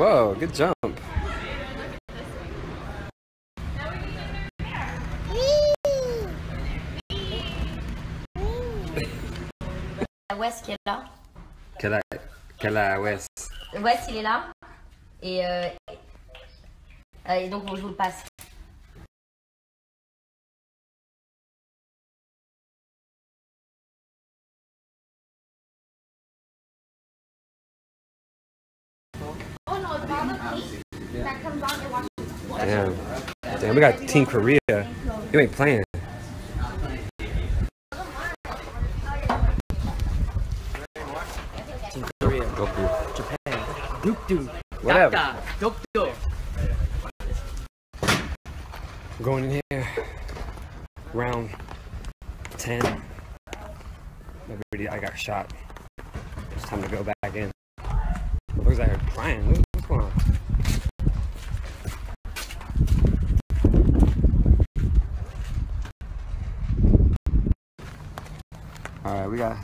Whoa, good jump. Wes qui est là. Quelle a, quelle a Wes? Wes, il est là. Et, euh, et donc, je vous le passe. Damn. Damn, we got Team Korea. You ain't playing. Team Korea, Goku. Japan, Duke, Whatever. Dokdo. Going in here. Round 10. Everybody, I got shot. It's time to go back in. Looks like they're crying. What- What's going on? Alright, we got.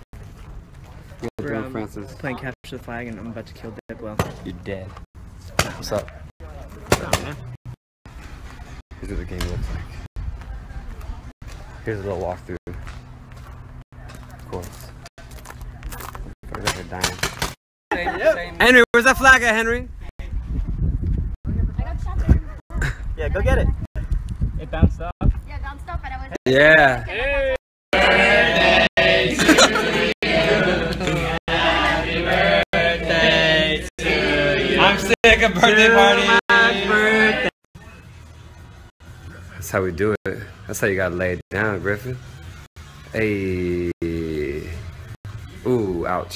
We got We're, um, Francis. Playing capture the flag, and I'm about to kill Deadwell. You're dead. What's up? Here's what the game looks like. Here's a little walkthrough. Of course. Fuckers out here dying. Henry, where's that flag at, Henry? Yeah, go get it. It bounced off. Yeah, bounced off, but I was. Yeah. I'm sick of birthday parties. That's how we do it. That's how you gotta lay it down, Griffin. Hey. Ooh, ouch.